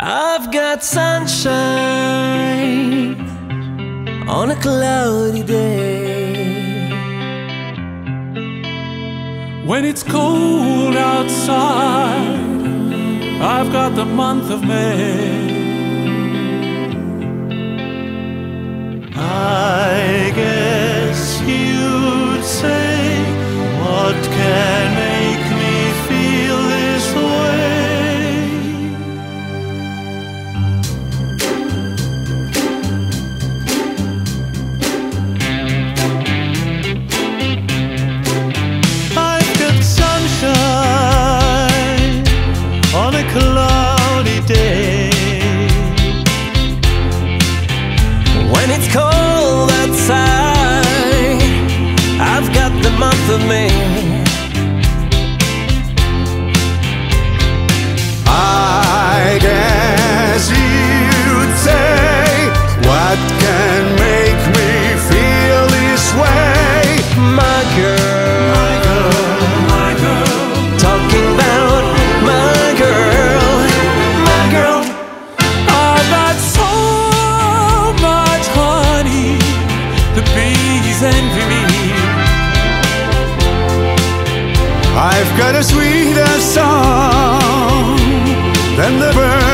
I've got sunshine on a cloudy day. When it's cold outside, I've got the month of May. I When it's cold outside, I've got the month of May. I've got a sweeter song than the birds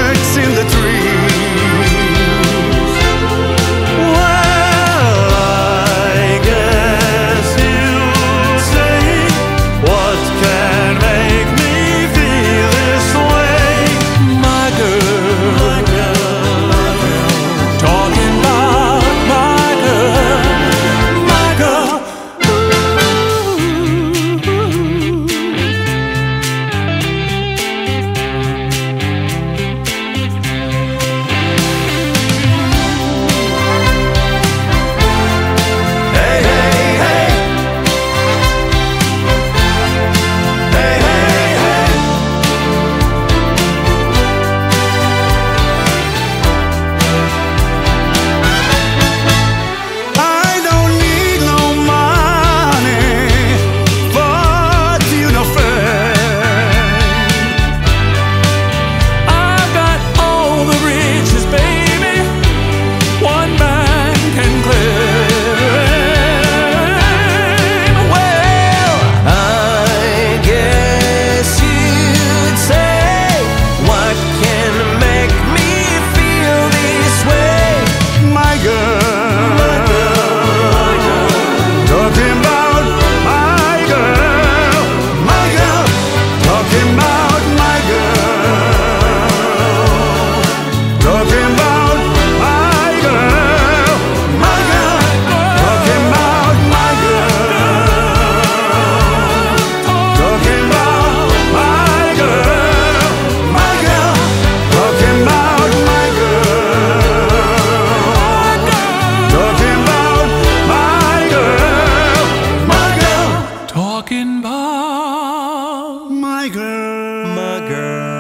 my girl. My girl.